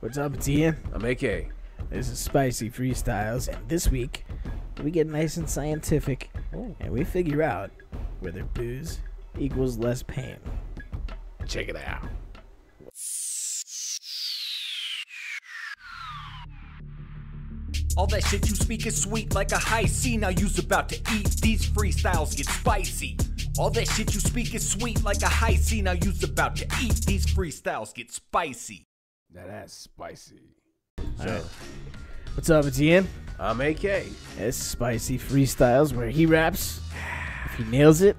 What's up, it's Ian. I'm AK. This is Spicy Freestyles, and this week we get nice and scientific, oh. and we figure out whether booze equals less pain. Check it out. All that shit you speak is sweet like a high C. Now you's about to eat. These freestyles get spicy. All that shit you speak is sweet like a high C. Now you's about to eat. These freestyles get spicy. That ass spicy. So, what's up, it's Ian. I'm AK. It's Spicy Freestyles, where he raps. If he nails it,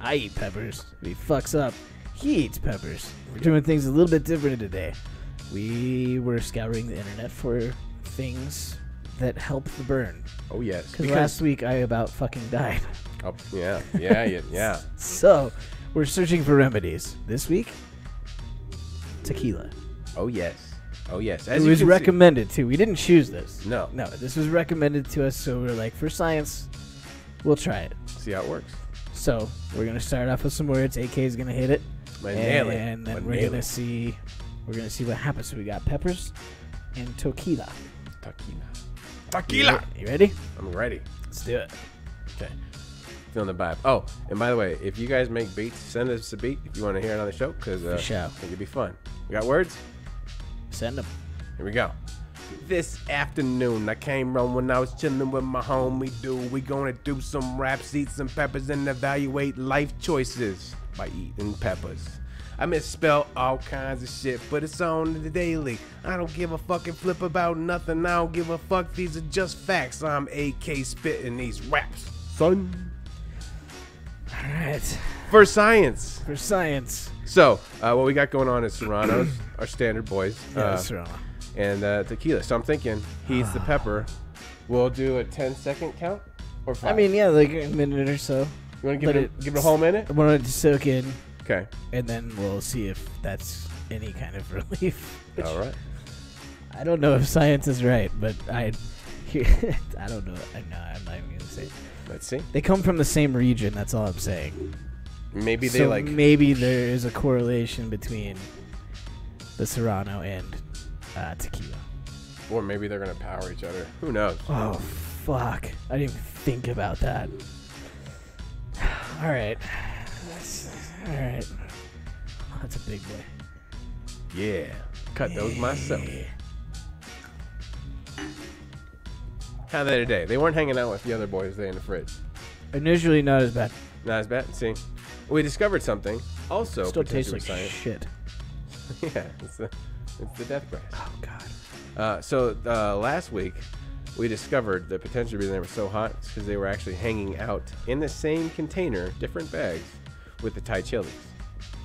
I eat peppers. If he fucks up, he eats peppers. We're doing things a little bit different today. We were scouring the internet for things that help the burn. Oh yes. Because last week I about fucking died. Oh, yeah, yeah, yeah, yeah. So, we're searching for remedies. This week, tequila. Oh yes. Oh yes. it As you was can see- recommended too. We didn't choose this. No. No, this was recommended to us, so we are like, for science, we'll try it. See how it works. So, we're going to start off with some words. AK is going to hit it. My nail it. And then My we're nail going to it. see we're going to see what happens. So, we got peppers and tequila. tequila. You Tequila. re- You ready? I'm ready. Let's do it. Okay. Feeling the vibe. Oh, and by the way, if you guys make beats, send us a beat if you want to hear it on the show, because uh, For sure. I think it'd be fun. We got words? Send them. Here we go. This afternoon, I came home when I was chilling with my homie dude. We gonna do some raps, eat some peppers, and evaluate life choices by eating peppers. I misspell all kinds of shit, but it's on the daily. I don't give a fucking flip about nothing. I don't give a fuck. These are just facts. I'm AK spitting these raps, son. All right. For science. For science. So, uh, what we got going on is Serranos, our standard boys. Yeah, uh, wrong. and uh, tequila. So I'm thinking he's the pepper. We'll do a 10 second count or five. I mean, yeah, like a minute or so. you want to give it, a, it- give it a whole minute? I want it to soak in, Okay. and then we'll see if that's any kind of relief. All right. I don't know if science is right, but I, I don't know. I know I'm not even gonna say. it. Let's see. They come from the same region. That's all I'm saying. Maybe they so like. maybe there is a correlation between the Serrano and uh, tequila. Or maybe they're gonna power each other. Who knows? Oh fuck! I didn't even think about that. All right, that's all right. That's a big boy. Yeah. Cut those myself. How they today? They weren't hanging out with the other boys there in the fridge. Initially, not as bad. Not as bad. See, we discovered something. Also, Still tastes like science. shit. yeah, it's the it's the death grass. Oh god. Uh, so uh, last week, we discovered the potential reason they were so hot is because they were actually hanging out in the same container, different bags, with the Thai chilies.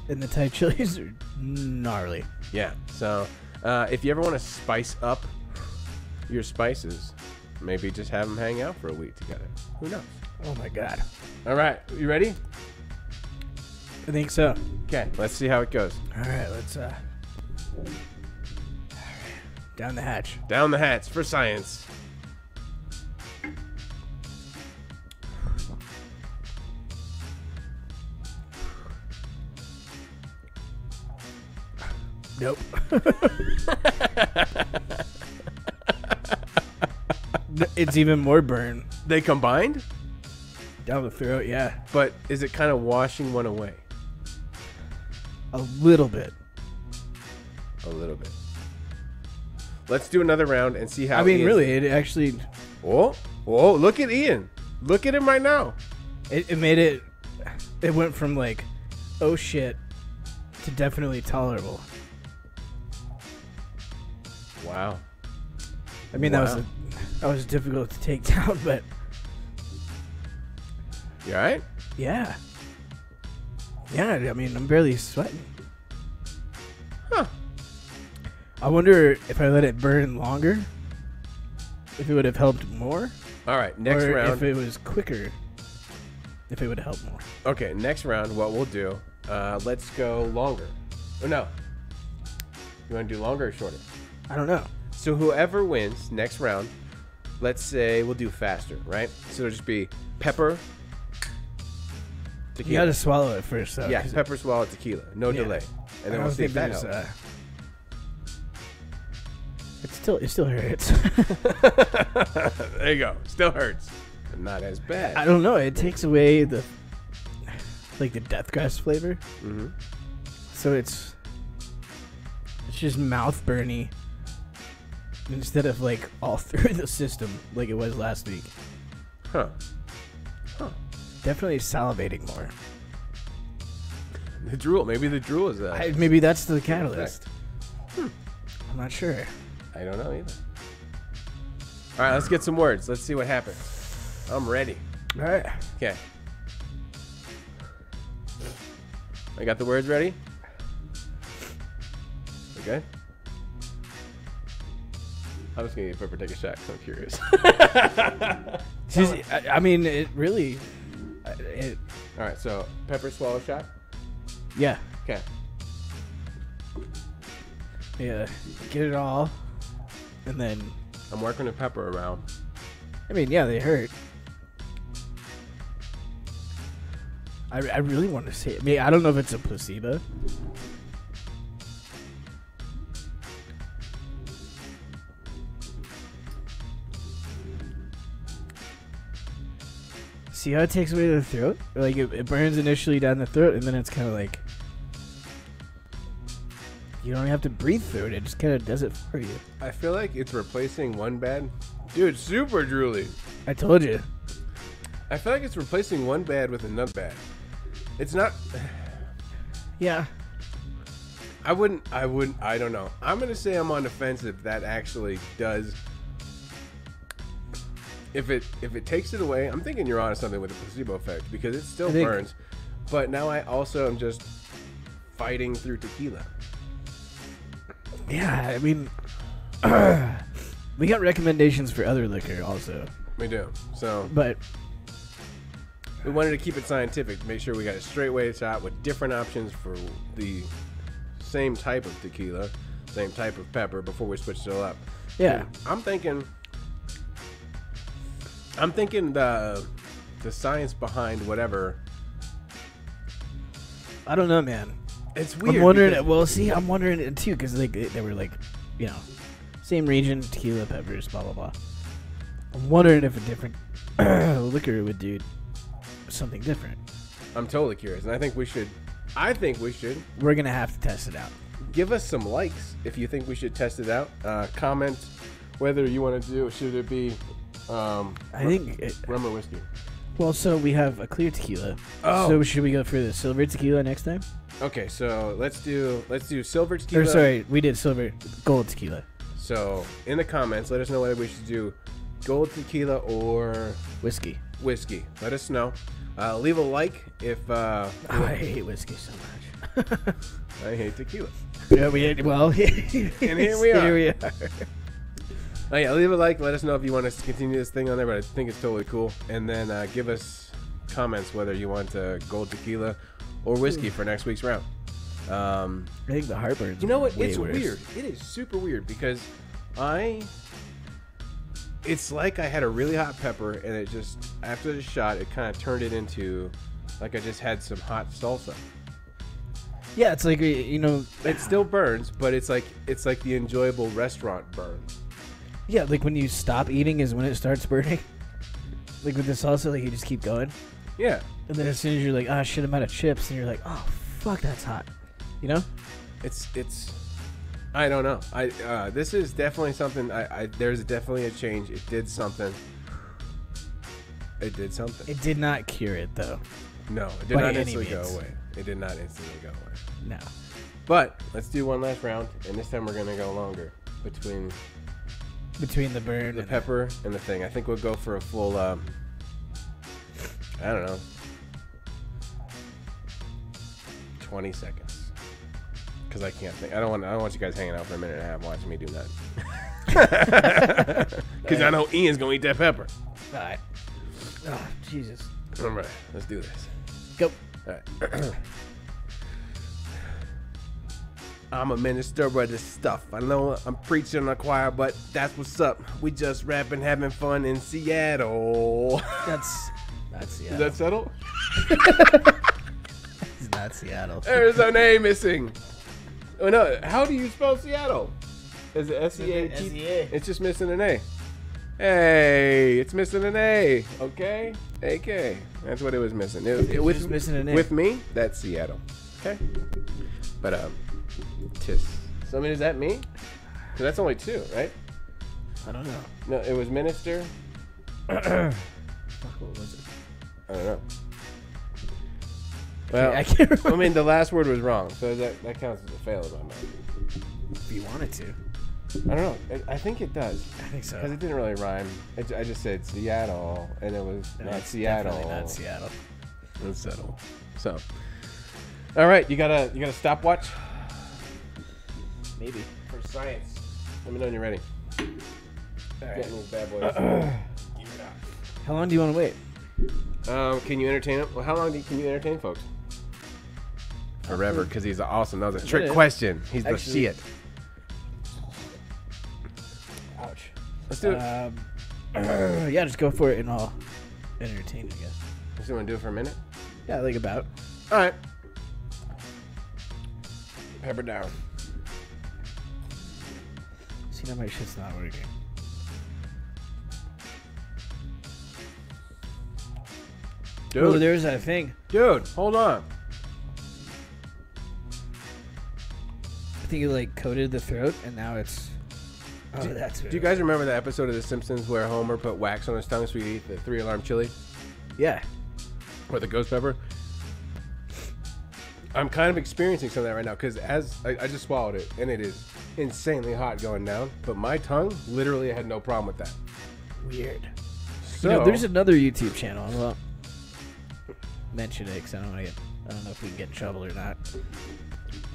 And the Thai chilies are gnarly. Yeah. So uh, if you ever want to spice up your spices, maybe just have them hang out for a week together. Who knows? Oh my god. All right, you ready? I think so. Okay, let's see how it goes. All right, let's uh. Down the hatch. Down the hatch for science. Nope. it's even more burn They combined, down the throat. Yeah, but is it kind of washing one away? A little bit. A little bit. Let's do another round and see how. I mean, Ian's- really, it actually Oh, oh! Look at Ian. Look at him right now. it, it made it. It went from like, oh shit, to definitely tolerable. Wow. I mean, that was a, that was difficult to take down, but You all right? yeah, yeah. I mean, I'm barely sweating. Huh. I wonder if I let it burn longer, if it would have helped more, All right. Next or round. if it was quicker, if it would have helped more. okay. Next round. What we'll do? Uh, let's go longer. Oh no. You want to do longer or shorter? I don't know. So whoever wins next round, let's say we'll do faster, right? So it'll just be pepper. You got to swallow it first, though. yeah, 'cause pepper swallow tequila, no Yeah. delay, I and then don't we'll see think if that there's, helps. uh, Still, it still hurts. there you go. Still hurts. But not as bad. I don't know. It takes away the like the death grass flavor, hmm so it's it's just mouth burny instead of like all through the system like it was last week. Huh. Definitely salivating more. The drool. Maybe the drool is that. I, maybe that's the catalyst. Hmm. I'm not sure. I don't know either. All right, let's get some words. Let's see what happens. I'm ready. All right. Okay. I got the words ready. Okay. I'm just gonna get Pepper take a shot 'cause I'm curious. I, I mean, it really. It, All right, so Pepper swallow shot. yeah. Okay. Yeah. Get it all, and then I'm working the pepper around. I mean, yeah, they hurt. I, I really want to say. I mean, I don't know if it's a placebo. See how it takes away the throat? Like it, it burns initially down the throat, and then it's kind of like you don't have to breathe through it. It just kind of does it for you. I feel like it's replacing one bad. Dude, super drooly. I told you. I feel like it's replacing one bad with another bad. It's not. Yeah. I wouldn't. I wouldn't. I don't know. I'm gonna say I'm on the fence if that actually does. If it if it takes it away, I'm thinking you're onto something with the placebo effect because it still think- burns. But now I also am just fighting through tequila. Yeah, I mean, we got recommendations for other liquor also, We do. So but we wanted to keep it scientific to make sure we got a straight way shot with different options for the same type of tequila, same type of pepper before we switched it all up. yeah, I'm thinking. I'm thinking the the science behind whatever. I don't know, man. It's weird. I'm wondering. Well, see, I'm wondering it too because like they, they were like, you know, same region, tequila, peppers, blah blah blah. I'm wondering if a different liquor would do something different. I'm totally curious, and I think we should. I think we should We're gonna have to test it out. give us some likes if you think we should test it out. Uh, comment whether you want to do. Should it be um, I think. It, rum or whiskey? well, so we have a clear tequila. Oh. So should we go for the silver tequila next time? Okay, so let's do let's do silver tequila. Or sorry, we did silver gold tequila. So in the comments, let us know whether we should do gold tequila or Whiskey. whiskey. Let us know. Uh, leave a like if uh, Oh, I hate whiskey so much. I hate tequila. yeah, we had, well, and here we are. Here we are. Oh yeah, leave a like. Let us know if you want us to continue this thing on there, but I think it's totally cool. And then uh, give us comments whether you want uh, gold tequila or whiskey for next week's round. Um, I think the heartburn's you know what? It's worse. weird. It is super weird because I. It's like I had a really hot pepper, and it just after the shot, it kind of turned it into like I just had some hot salsa. Yeah, it's like you know, It still burns, but it's like it's like the enjoyable restaurant burn. Yeah, like when you stop eating is when it starts burning. Like with the salsa, like you just keep going, Yeah, and then as soon as you're like, ah, shit, I'm out of chips, and you're like, oh, fuck, that's hot. You know? it's it's I don't know. I uh, this is definitely something. I, I there's definitely a change. It did something. It did something. It did not cure it though. no, it did by not instantly go away. It did not instantly go away. No. But let's do one last round, and this time we're gonna go longer between Between the burn the and pepper and the thing. I think we'll go for a full. Um, I don't know. Twenty seconds. Because I can't think. I don't want. I don't want you guys hanging out for a minute and a half watching me do that. Because I know Ian's gonna eat that pepper. All right. Oh, Jesus. All right, let's do this. Go. All right. I'm a minister of this stuff. I know I'm preaching in a choir, but that's what's up. We just rapping, having fun in Seattle. That's that's Seattle. Is that settled? It's not Seattle. There's a name missing. Oh no! How do you spell Seattle? Is it S E A T? It's just missing an A. Hey, it's missing an A. Okay, AK. That's what it was missing. It, it- with just missing an A. With me, that's Seattle. Okay. But um, tis. So I mean, is that me? Because that's only two, right? I don't know. No, it was minister. Fuck, what was it? I don't know. Well, I can't remember. I mean, the last word was wrong, so that that counts as a fail in my mind. if you wanted to. I don't know. I, I think it does. I think so. Because it didn't really rhyme. It, I just said Seattle, and it was No, not Seattle. Not Seattle. It's settle. So, all right, you got a you got a stopwatch Maybe. for science. Let me know when you're ready. All right. Getting these bad boys. How long do you want to wait? um, can you entertain them? Well, how long do you, can you entertain folks? Forever, because he's awesome. That was a trick question. He's the Actually- shit. Ouch. Let's do it. Um, yeah, just go for it and I'll entertain, I guess. Just want to do it for a minute. Yeah, like about. All right. Pepper down. See, now my shit's not working. Dude, Oh, there's that thing. dude, hold on. I think you like coated the throat and now it's. Oh, that's. Do you guys remember the episode of The Simpsons where Homer put wax on his tongue so he eat the three alarm chili Yeah. or the ghost pepper? I'm kind of experiencing some of that right now because as I, I just swallowed it and it is insanely hot going down, but my tongue literally had no problem with that. Weird. So you know, there's another YouTube channel. I won't mention it because I don't want to get. I don't know if we can get in trouble or not.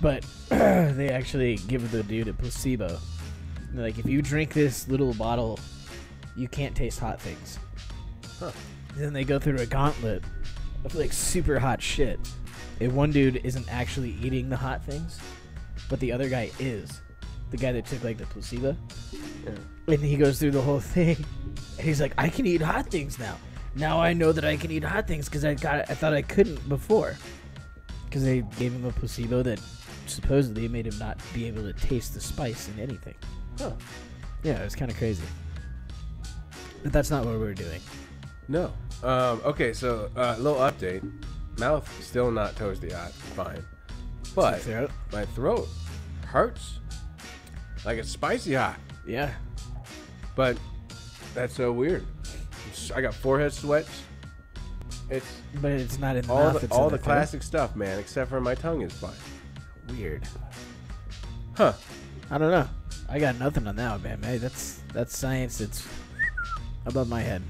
But they actually give the dude a placebo. They're like, if you drink this little bottle, you can't taste hot things. Huh. Then they go through a gauntlet of like super hot shit. And one dude isn't actually eating the hot things, but the other guy is. The guy that took like the placebo. Yeah. And he goes through the whole thing. And he's like, I can eat hot things now. Now I know that I can eat hot things because I got I thought I couldn't before. Because they gave him a placebo that supposedly made him not be able to taste the spice in anything. Huh. Yeah, it was kind of crazy. But that's not what we're doing. No. Um, okay, so a uh, little update. Mouth still not toasty hot. Fine. But Throat? my throat hurts like it's spicy hot. Yeah. But that's so weird. I got forehead sweats. It's But it's not in the all mouth. the, it's all the throat. classic stuff, man, except for my tongue is fine. Weird. Huh. I don't know. I got nothing on that one, man. Hey, that's that's science. It's above my head.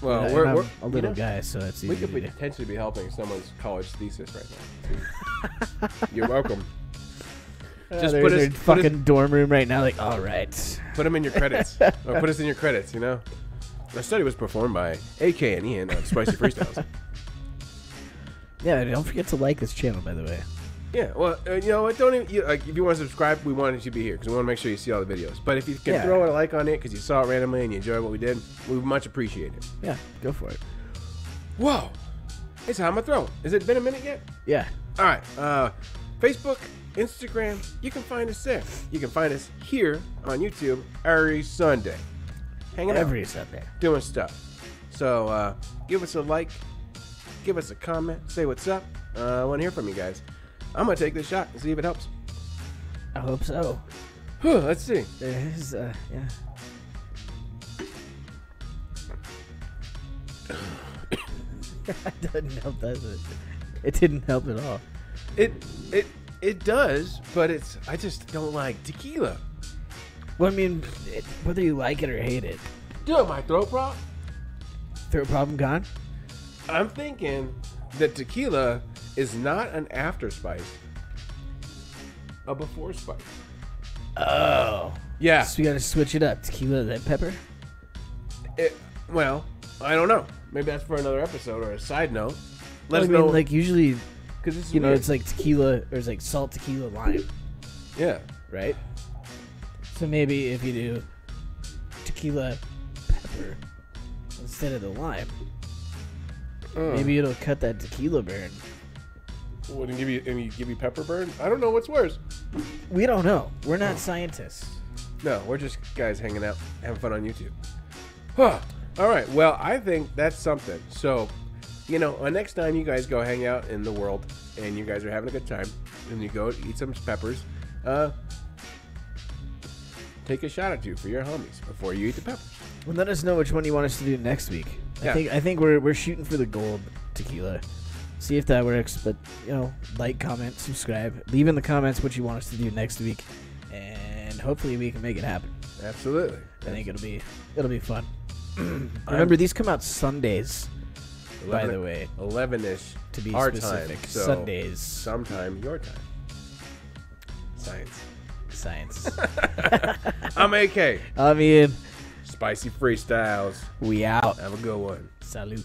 Well, we're, I'm we're a you little know, guy, so it's We could to do. potentially be helping someone's college thesis right now. You're welcome. Uh, Just put in us- their put us- fucking dorm room right now. Like, all right. Put them in your credits. or put us in your credits, you know? The study was performed by AK and Ian on Spicy Freestyles. Yeah, don't forget to like this channel, by the way. Yeah, well, uh, you know what? Don't even you, like if you want to subscribe, we wanted you to be here because we want to make sure you see all the videos. But if you can Yeah. throw a like on it because you saw it randomly and you enjoyed what we did, we would much appreciate it. Yeah, go for it. Whoa, it's how my throat. Has it been a minute yet? Yeah. All right, uh, Facebook, Instagram, you can find us there. You can find us here on YouTube every Sunday, hanging Every out, Sunday. doing stuff. So uh, give us a like, give us a comment, say what's up. Uh, I want to hear from you guys. I'm gonna take this shot and see if it helps. I hope so. Let's see. There is, uh, yeah. that didn't help, does it? It didn't help at all. It it it does, but it's I just don't like tequila. Well, I mean, it, whether you like it or hate it, Dude, my throat problem. throat problem gone. I'm thinking that tequila is not an after spice, a before spice. Oh. Yeah. So we gotta switch it up. Tequila, then pepper. It, well, I don't know. Maybe that's for another episode or a side note. Let I us mean, know. like usually, because this is you know, weird. it's like tequila or it's like salt, tequila, lime, yeah. right? So maybe if you do tequila, pepper instead of the lime, Uh, maybe it'll cut that tequila burn. wouldn't give you any give you pepper burn. I don't know what's worse. We don't know. We're not scientists. No, we're just guys hanging out, having fun on YouTube. Huh. All right. Well, I think that's something. So, you know, uh, next time you guys go hang out in the world and you guys are having a good time and you go eat some peppers, uh, take a shot or two for your homies before you eat the peppers. Well, let us know which one you want us to do next week. Yeah. I think I think we're we're shooting for the gold tequila. See if that works. But you know, like, comment, subscribe, leave in the comments what you want us to do next week, and hopefully we can make it happen. Absolutely. I think it'll be it'll be fun. Remember, these come out Sundays, by the way, 11 ish to be our specific. time. So Sundays. Sometime your time. Science. Science. I'm AK. I mean, Spicy freestyles. we out. Have a good one. Salute.